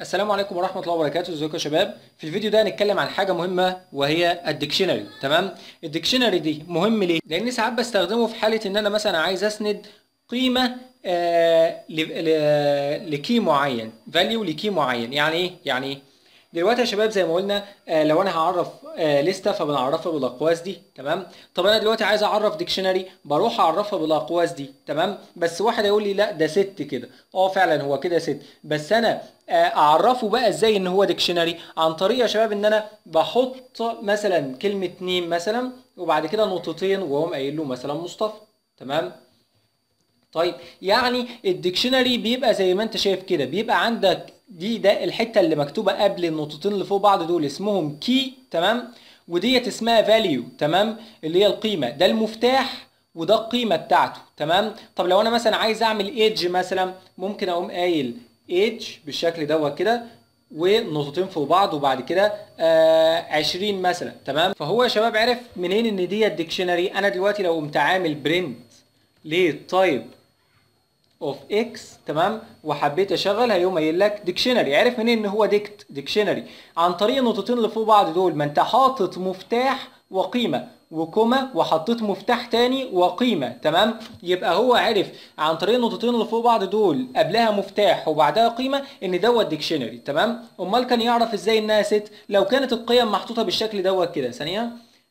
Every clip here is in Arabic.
السلام عليكم ورحمة الله وبركاته. ازيكم يا شباب؟ في الفيديو ده هنتكلم عن حاجة مهمة وهي ال dictionary. تمام؟ ال dictionary دي مهم ليه؟ لأن ساعات بستخدمه في حالة إن أنا مثلا عايز أسند قيمة آه لكي معين value لكي معين. يعني إيه؟ يعني إيه دلوقتي يا شباب زي ما قلنا آه لو أنا هعرف آه list ة فبنعرفها بالاقواس دي تمام؟ طب أنا دلوقتي عايز أعرف dictionary بروح أعرفها بالاقواس دي تمام؟ بس واحد يقول لي لا ده set كده. آه فعلا هو كده set. بس أنا آه أعرفه بقى إزاي إن هو dictionary عن طريق يا شباب إن أنا بحط مثلا كلمة name مثلا وبعد كده نقطتين وأقوم قايل له مثلا مصطفى تمام؟ طيب يعني ال dictionary بيبقى زي ما أنت شايف كده بيبقى عندك دي ده الحتة اللي مكتوبة قبل النقطتين اللي فوق بعض دول اسمهم key تمام؟ وديت اسمها value تمام؟ اللي هي القيمة. ده المفتاح وده القيمة بتاعته تمام؟ طب لو أنا مثلا عايز أعمل ايدج مثلا ممكن أقوم قايل ايدج بالشكل دوت كده ونقطتين فوق بعض وبعد كده آه 20 مثلا تمام؟ فهو يا شباب عرف منين إن دي ال dictionary أنا دلوقتي لو قمت عامل print لل type of x تمام؟ وحبيت اشغل هيقوم قايل لك dictionary عرف منين إن هو dict dictionary عن طريق النقطتين اللي فوق بعض دول ما أنت حاطط مفتاح وقيمة و comma وحطيت مفتاح تاني وقيمة تمام؟ يبقى هو عرف عن طريق النقطتين اللي فوق بعض دول قبلها مفتاح وبعدها قيمة إن دوت dictionary تمام؟ أمال كان يعرف إزاي انها set لو كانت القيم محطوطة بالشكل دوت كده ثانية.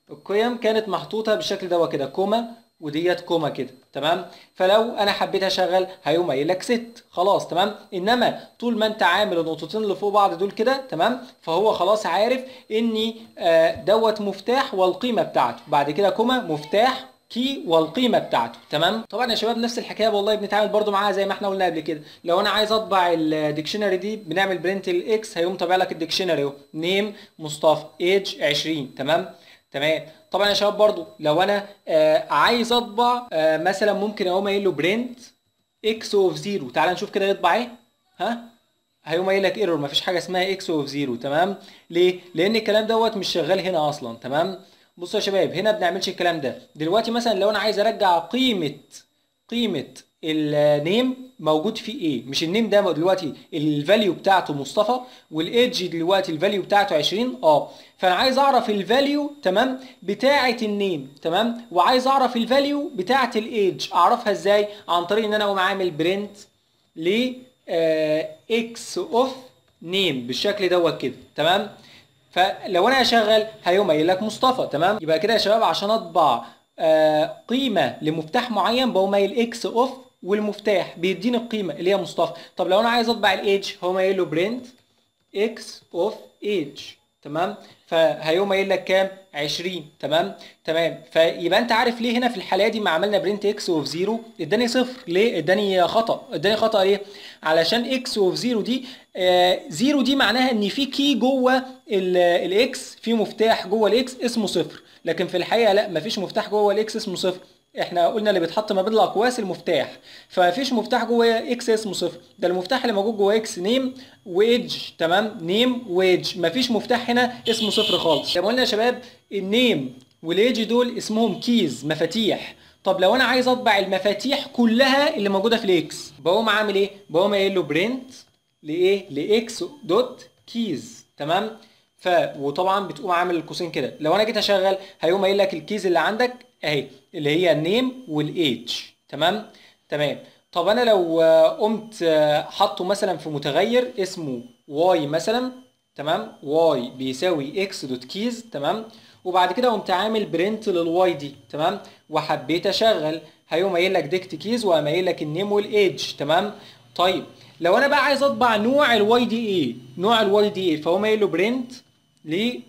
القيم كانت محطوطة بالشكل دوت كده comma وديت comma كده تمام؟ فلو أنا حبيت اشغل هيقوم قايل لك set خلاص تمام؟ إنما طول ما أنت عامل النقطتين اللي فوق بعض دول كده تمام؟ فهو خلاص عارف إني آه دوت مفتاح والقيمة بتاعته. بعد كده comma مفتاح key والقيمة بتاعته تمام؟ طبعا يا شباب نفس الحكاية والله بنتعامل برضو معاها زي ما إحنا قلنا قبل كده. لو أنا عايز أطبع ال dictionary دي بنعمل print ال x هيقوم طابع لك ال dictionary أهو. name مصطفى ايج 20 تمام؟ تمام؟ طبعا يا شباب برضو لو أنا آه عايز أطبع آه مثلا ممكن أقوم قايل له print x of zero تعال نشوف كده يطبع إيه. ها؟ هيقوم قايل لك error مفيش حاجة اسمها x of zero تمام؟ ليه؟ لأن الكلام دوت مش شغال هنا أصلا. تمام؟ بصوا يا شباب هنا بنعملش الكلام ده. دلوقتي مثلا لو أنا عايز أرجع قيمة قيمة ال name موجود فيه إيه مش ال name ده دلوقتي ال value بتاعته مصطفى وال age دلوقتي ال value بتاعته 20 آه فأنا عايز أعرف ال value تمام بتاعة ال name تمام وعايز أعرف ال value بتاعة ال age أعرفها إزاي؟ عن طريق إن أنا أقوم عامل print ل x of name بالشكل دوت كده تمام؟ فلو أنا هشغل هيقوم قايل لك مصطفى تمام؟ يبقى كده يا شباب عشان أطبع آه قيمة لمفتاح معين بقوم قايل x of والمفتاح بيديني القيمة اللي هي مصطفى. طب لو أنا عايز أطبع الايدج هقوم قايل له print x of age تمام؟ فهيقوم قايل لك كام؟ 20 تمام؟ تمام. فيبقى أنت عارف ليه هنا في الحالة دي ما عملنا print x of zero إداني صفر. ليه؟ إداني خطأ. إداني خطأ ليه علشان x of zero دي آه zero دي معناها إن في key جوه ال x في مفتاح جوه ال x اسمه صفر. لكن في الحقيقة لا مفيش مفتاح جوه ال x اسمه صفر. إحنا قلنا اللي بيتحط ما بين الأقواس المفتاح. فمفيش مفتاح جوه x اسمه صفر. ده المفتاح اللي موجود جوه x name و age تمام؟ name و age مفيش مفتاح هنا اسمه صفر خالص. زي ما قلنا يا شباب ال name وال age دول اسمهم keys مفاتيح. طب لو أنا عايز أطبع المفاتيح كلها اللي موجودة في ال x بقوم عامل إيه؟ بقوم قايل له print لإيه؟ ل x dot keys تمام؟ ف وطبعا بتقوم عامل القوسين كده. لو أنا جيت أشغل هيقوم قايل لك ال keys اللي عندك اهي اللي هي ال name وال age تمام؟ تمام. طب أنا لو قمت حاطه مثلا في متغير اسمه y مثلا تمام؟ y بيساوي x dot keys تمام؟ وبعد كده قمت عامل print لل y دي تمام؟ وحبيت أشغل هيقوم قايل لك dict keys وقام قايل لك ال name وال age تمام؟ طيب لو أنا بقى عايز أطبع نوع ال y دي إيه؟ نوع ال y دي إيه؟ فهقوم قايل له print ل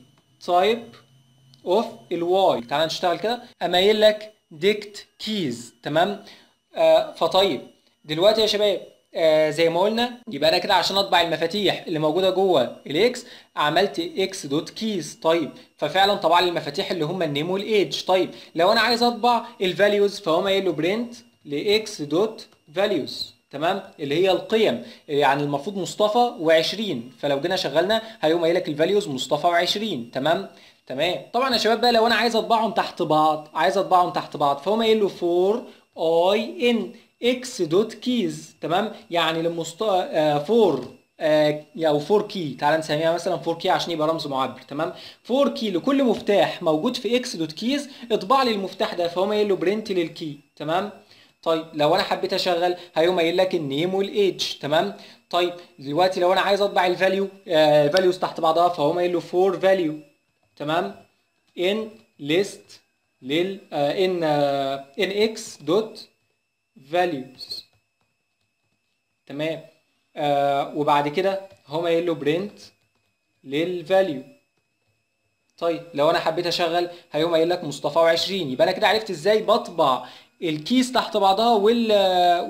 type of ال y. تعال نشتغل كده. قام قايل لك dict keys. تمام؟ آه فطيب. دلوقتي يا شباب آه زي ما قلنا يبقى أنا كده عشان أطبع المفاتيح اللي موجودة جوه ال x عملت x dot keys. طيب ففعلا طبع لي المفاتيح اللي هم ال name وال age. طيب لو أنا عايز أطبع ال values فهقوم قايل له print ل x dot values تمام؟ اللي هي القيم. يعني المفروض مصطفى و20 فلو جينا شغلنا هيقوم قايل لك ال values مصطفى و20 تمام؟ تمام؟ طبعا يا شباب بقى لو أنا عايز أطبعهم تحت بعض عايز أطبعهم تحت بعض فهقوم قايل له for i in x dot keys تمام؟ يعني لمست for آه أو for key تعال نسميها مثلا 4 كي عشان يبقى رمز معبر تمام؟ 4 كي لكل مفتاح موجود في x dot keys اطبع لي المفتاح ده فهقوم قايل له print لل key تمام؟ طيب لو أنا حبيت أشغل هيقوم قايل لك ال name وال age تمام؟ طيب دلوقتي لو أنا عايز أطبع ال value آه تحت بعضها فهقوم قايل له for value تمام؟ in list لل in in x dot values. تمام؟ آه وبعد كده هقوم قايل له print لل value طيب لو أنا حبيت أشغل هيقوم قايل لك مصطفى و20 يبقى أنا كده عرفت إزاي بطبع ال keys تحت بعضها وال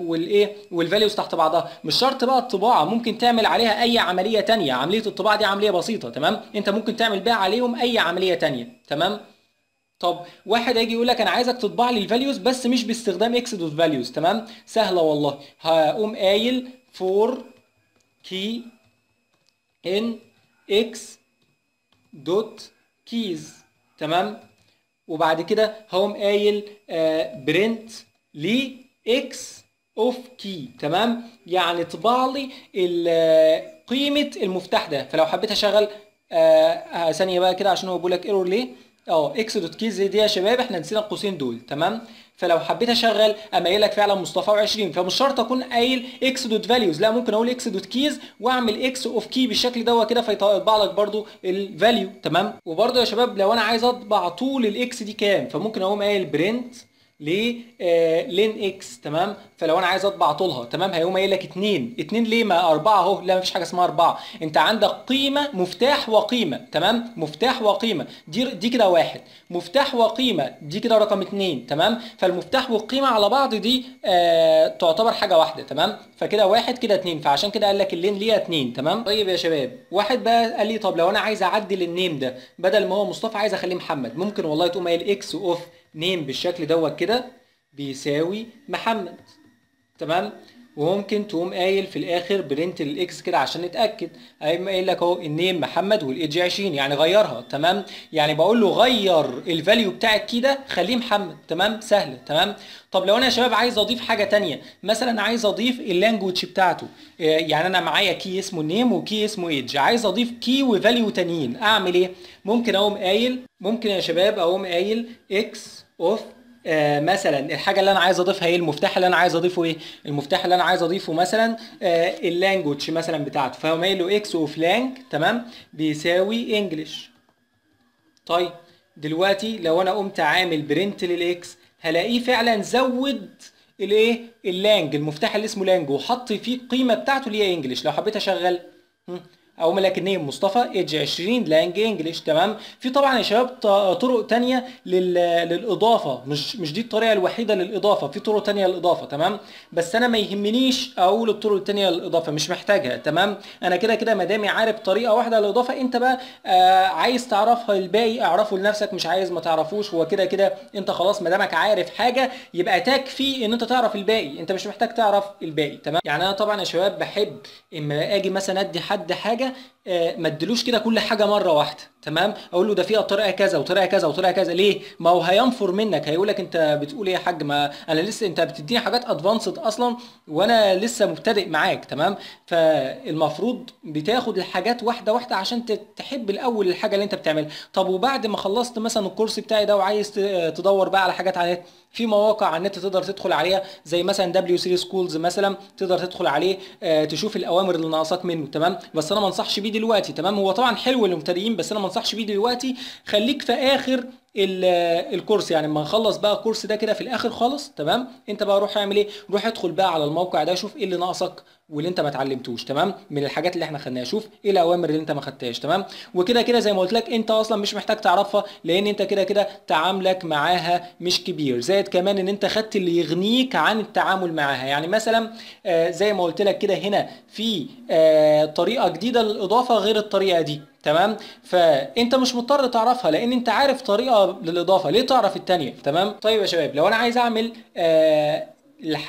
والايه وال values تحت بعضها. مش شرط بقى الطباعة ممكن تعمل عليها أي عملية تانية. عملية الطباعة دي عملية بسيطة تمام؟ أنت ممكن تعمل بقى عليهم أي عملية تانية تمام؟ طب واحد هيجي يقول لك أنا عايزك تطبع لي ال values بس مش باستخدام x dot values تمام؟ سهلة والله. هقوم قايل for key in x dot keys تمام؟ وبعد كده هقوم قايل print ل x of key تمام؟ يعني طبع لي قيمة المفتاح ده. فلو حبيت أشغل آه ثانية بقى كده عشان هو بيقول لك error ليه؟ آه x dot keys دي يا شباب إحنا نسينا القوسين دول تمام؟ فلو حبيت أشغل قام قايل لك فعلا مصطفى و20 فمش شرط أكون قايل x dot values لا ممكن أقول x dot keys وأعمل x of key بالشكل دوت كده فيطبع لك برده ال value تمام؟ وبرده يا شباب لو أنا عايز أطبع طول ال x دي كام؟ فممكن أقوم قايل print ل len x تمام؟ فلو أنا عايز أطبع طولها تمام؟ هيقوم قايل لك 2 2 ليه؟ ما 4 أهو. لا مفيش حاجة اسمها 4 أنت عندك قيمة مفتاح وقيمة تمام؟ مفتاح وقيمة. دي دي كده واحد. مفتاح وقيمة دي كده رقم 2 تمام؟ فالمفتاح والقيمة على بعض دي آه تعتبر حاجة واحدة تمام؟ فكده واحد كده 2 فعشان كده قال لك ال len ليها 2 تمام؟ طيب يا شباب. واحد بقى قال لي طب لو أنا عايز أعدل ال name ده بدل ما هو مصطفى عايز أخليه محمد ممكن والله تقوم قايل x of name بالشكل دوت كده بيساوي محمد. تمام؟ وممكن تقوم قايل في الآخر print ال x كده عشان نتأكد. هيقوم قايل لك أهو ال name محمد وال age 20 يعني غيرها تمام؟ يعني بقول له غير ال value بتاع ال key ده خليه محمد تمام؟ سهله تمام؟ طب لو أنا يا شباب عايز أضيف حاجة تانية مثلا عايز أضيف ال language بتاعته يعني أنا معايا key اسمه name و key اسمه age عايز أضيف key و value تانيين أعمل إيه؟ ممكن أقوم قايل ممكن يا شباب أقوم قايل x of آه مثلا الحاجة اللي أنا عايز أضيفها إيه المفتاح اللي أنا عايز أضيفه إيه؟ المفتاح اللي أنا عايز أضيفه مثلا آه ال language مثلا بتاعته. فهو x of lang تمام؟ بيساوي English طيب دلوقتي لو أنا قمت عامل print لل x هلاقيه فعلا زود الايه ال lang المفتاح اللي اسمه lang وحط فيه القيمة بتاعته اللي هي English لو حبيت أشغل اقوم لك النيم مصطفى ايدج 20 لانج انجلش تمام؟ في طبعا يا شباب طرق تانية لل... للإضافة مش مش دي الطريقة الوحيدة للإضافة في طرق تانية للإضافة تمام؟ بس أنا ما يهمنيش أقول الطرق التانية للإضافة مش محتاجها تمام؟ أنا كده كده ما دامي عارف طريقة واحدة للإضافة أنت بقى آه عايز تعرفها الباقي اعرفه لنفسك مش عايز ما تعرفوش هو كده كده أنت خلاص ما دامك عارف حاجة يبقى تكفي إن أنت تعرف الباقي أنت مش محتاج تعرف الباقي تمام؟ يعني أنا طبعا يا شباب بحب إما أجي مثلا أدي حد حاجة ما ادلوش كده كل حاجة مرة واحدة. تمام؟ أقول له ده فيها طريقة كذا وطريقة كذا وطريقة كذا. ليه؟ ما هو هينفر منك هيقول لك أنت بتقول إيه يا حاج؟ ما أنا لسه أنت بتديني حاجات advanced أصلا وأنا لسه مبتدئ معاك تمام؟ فالمفروض بتاخد الحاجات واحدة واحدة عشان تحب الأول الحاجة اللي أنت بتعملها. طب وبعد ما خلصت مثلا ال course بتاعي ده وعايز تدور بقى على حاجات على النت في مواقع على النت تقدر تدخل عليها زي مثلا W3Schools مثلا تقدر تدخل عليه آه تشوف الأوامر اللي ناقصاك منه تمام؟ بس أنا ما أنصحش بيه دلوقتي تمام؟ هو طبعا حلو للمبتدئين بس أنا ما انصحش بيه دلوقتي خليك في آخر الكورس يعني لما نخلص بقى الكورس ده كده في الآخر خالص تمام؟ انت بقى روح اعمل إيه؟ روح ادخل بقى على الموقع ده شوف إيه اللي ناقصك واللي انت ما اتعلمتوش تمام؟ من الحاجات اللي إحنا خدناها شوف إيه الأوامر اللي انت ما خدتهاش تمام؟ وكده كده زي ما قلت لك انت أصلا مش محتاج تعرفها لأن انت كده كده تعاملك معاها مش كبير زائد كمان ان انت خدت اللي يغنيك عن التعامل معاها. يعني مثلا آه زي ما قلت لك كده هنا في آه طريقة جديدة للإضافة غير الطريقة دي تمام؟ فانت مش مضطر تعرفها لأن انت عارف طريقة للإضافة. ليه تعرف الثانية تمام؟ طيب يا شباب لو أنا عايز أعمل آه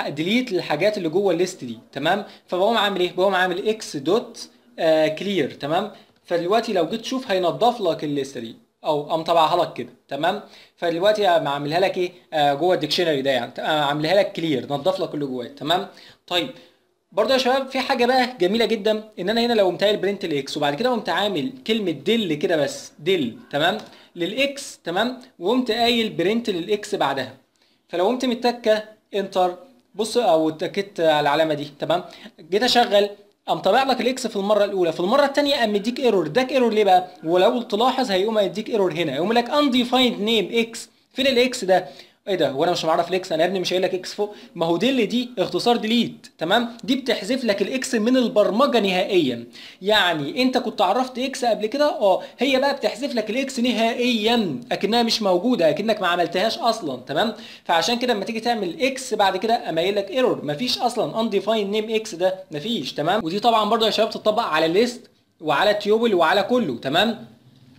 delete للحاجات اللي جوه ال list دي تمام؟ فبقوم عامل إيه؟ بقوم عامل x dot clear تمام؟ فدلوقتي لو جيت تشوف هينضف لك الليستة دي أو قام طبعها لك كده تمام؟ فدلوقتي عاملها لك إيه؟ آه جوه ال dictionary ده يعني عاملها لك clear نضف لك اللي جواه تمام؟ طيب برضه يا شباب في حاجة بقى جميلة جدا إن أنا هنا لو قمت print ال x وبعد كده قمت عامل كلمة del كده بس del تمام؟ لل x تمام؟ وقمت قايل print لل x بعدها. فلو قمت متكي enter. بص أو اتكيت على العلامة دي تمام؟ جيت أشغل قام طابع لك ال x في المرة الأولى. في المرة الثانية قام مديك error إداك error ليه بقى؟ ولو تلاحظ هيقوم هيديك error هنا. يقوم لك undefined name x فين ال x ده؟ إيه ده؟ هو أنا مش معرف ال x أنا يا ابني مش قايل لك x فوق. ما هو del دي اختصار delete تمام؟ دي بتحذف لك ال x من البرمجة نهائيا. يعني أنت كنت عرفت x قبل كده؟ آه. هي بقى بتحذف لك ال x نهائيا أكنها مش موجودة أكنك ما عملتهاش أصلا تمام؟ فعشان كده لما تيجي تعمل x بعد كده قايل لك error مفيش أصلا undefined name x ده مفيش تمام؟ ودي طبعا برضو يا شباب تطبق على ال list وعلى tuple وعلى كله تمام؟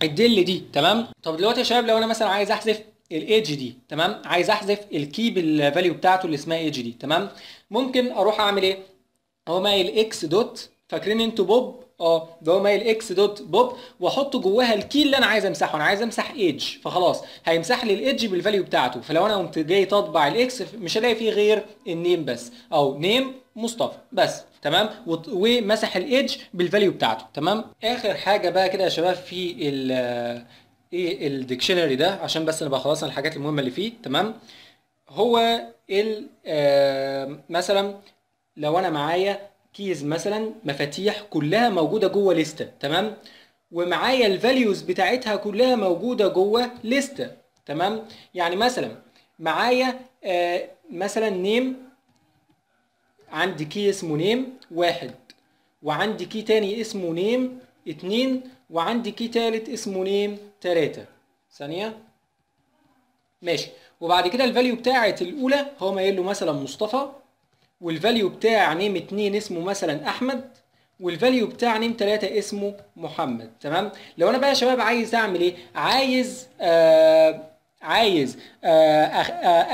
ال del دي تمام؟ طب دلوقتي يا شباب لو أنا مثلا عايز أحذف الايدج دي تمام؟ عايز أحذف ال key بال value بتاعته اللي اسمها ايدج دي تمام؟ ممكن أروح أعمل إيه؟ هو قايل x dot فاكرين إنتوا بوب آه ده هو قايل x dot pop واحط جواها ال key اللي أنا عايز أمسحه. أنا عايز أمسح ايدج فخلاص هيمسح لي ال age بال value بتاعته. فلو أنا قمت جاي تطبع ال x مش هلاقي فيه غير ال name بس أو name مصطفى بس تمام؟ ومسح ال age بال value بتاعته تمام؟ آخر حاجة بقى كده يا شباب في إيه ال dictionary ده؟ عشان بس نبقى خلصنا الحاجات المهمة اللي فيه تمام؟ هو ال آه مثلا لو أنا معايا keys مثلا مفاتيح كلها موجودة جوه ليستة تمام؟ ومعايا ال values بتاعتها كلها موجودة جوه ليستة تمام؟ يعني مثلا معايا آه مثلا name عندي key اسمه name واحد وعندي key تاني اسمه name اتنين وعندي key تالت اسمه name تلاتة. ثانية. ماشي. وبعد كده ال value بتاعت الأولى هو ما له مثلا مصطفى وال value بتاع name اتنين اسمه مثلا أحمد وال value بتاع name تلاتة اسمه محمد. تمام؟ لو أنا بقى يا شباب عايز أعمل إيه؟ عايز آه عايز آه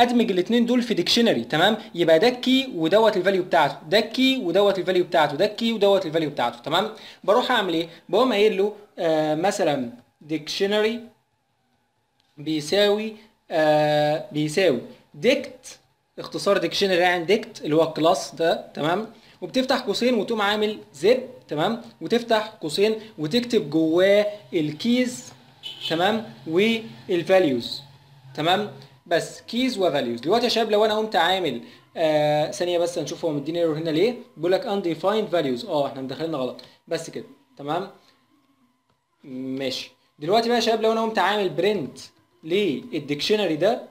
أدمج الاثنين دول في dictionary تمام؟ يبقى ده ال key ودوت ال value بتاعته ده ال key ودوت ال value بتاعته ده ال key ودوت ال value بتاعته تمام؟ بروح أعمل إيه؟ بقوم قايل له آه مثلا dictionary بيساوي آه بيساوي dict اختصار dictionary يعني dict اللي هو ال class ده تمام؟ وبتفتح قوسين وتقوم عامل zip تمام؟ وتفتح قوسين وتكتب جواه ال keys تمام؟ وال values تمام؟ بس keys و values دلوقتي يا شباب لو أنا قمت عامل آه ثانية بس نشوف هو مديني error هنا ليه؟ بيقول لك undefined values. آه إحنا مدخلنا غلط. بس كده. تمام؟ ماشي. دلوقتي بقى يا شباب لو أنا قمت عامل print لل dictionary ده؟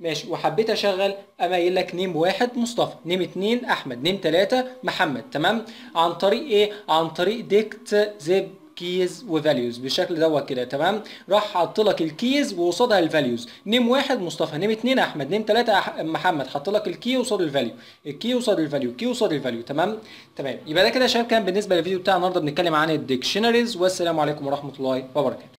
ماشي. وحبيت أشغل قايل لك name واحد مصطفى. name اتنين أحمد. name تلاتة محمد. تمام؟ عن طريق إيه؟ عن طريق dict zip keys و values بالشكل دوت كده تمام؟ راح حط لك ال keys وقصادها ال values name واحد مصطفى name اتنين أحمد name تلاتة. محمد حط لك ال key قصاد ال value الكي قصاد الفاليو الكي قصاد الفاليو تمام؟ تمام. يبقى ده كده يا شباب كان بالنسبة للفيديو بتاع النهارده بنتكلم عن ال dictionaries والسلام عليكم ورحمة الله وبركاته.